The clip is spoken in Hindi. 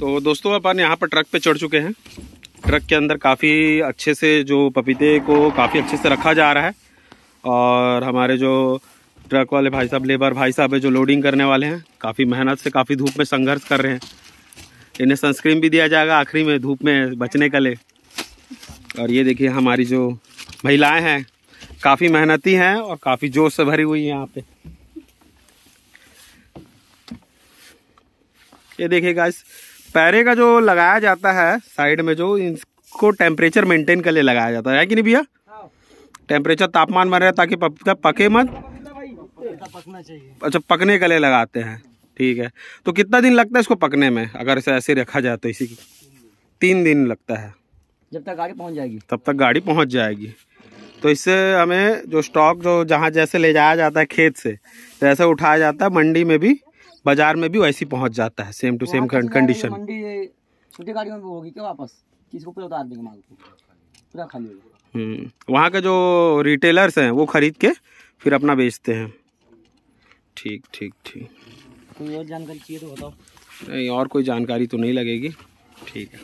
तो दोस्तों अपन यहाँ पर ट्रक पे चढ़ चुके हैं। ट्रक के अंदर काफ़ी अच्छे से जो पपीते को काफ़ी अच्छे से रखा जा रहा है। और हमारे जो ट्रक वाले भाई साहब, लेबर भाई साहब है, जो लोडिंग करने वाले हैं, काफ़ी मेहनत से, काफ़ी धूप में संघर्ष कर रहे हैं। इन्हें सनस्क्रीन भी दिया जाएगा आखिरी में, धूप में बचने के लिए। और ये देखिए, हमारी जो महिलाएँ हैं, काफ़ी मेहनती हैं और काफ़ी जोश से भरी हुई हैं यहाँ पे। ये देखिए गाइस पैरे का जो लगाया जाता है साइड में जो इसको टेम्परेचर मेंटेन के लिए लगाया जाता है, है कि नहीं भैया? टेम्परेचर तापमान में रहे ताकि पपीता पके मत। पकना चाहिए अच्छा पकने के लिए लगाते हैं। ठीक है। तो कितना दिन लगता है इसको पकने में? अगर इसे ऐसे रखा जाए तो इसी की। तीन दिन लगता है। जब तक गाड़ी पहुँच जाएगी। तब तक गाड़ी पहुँच जाएगी। तो इससे हमें जो स्टॉक जो जहाँ जैसे ले जाया जाता है खेत से तो ऐसे उठाया जाता है मंडी में भी। बाज़ार में भी वैसी पहुँच जाता है सेम टू सेम कंडीशन मंडी छोटी गाड़ियों में होगी क्या वापस? किसको पूरा उतार देंगे माल को। पूरा खाली होगा वहाँ के जो रिटेलर्स हैं वो खरीद के फिर अपना बेचते हैं। ठीक ठीक ठीक। कोई और जानकारी चाहिए तो बताओ। नहीं और कोई जानकारी तो नहीं लगेगी। ठीक है।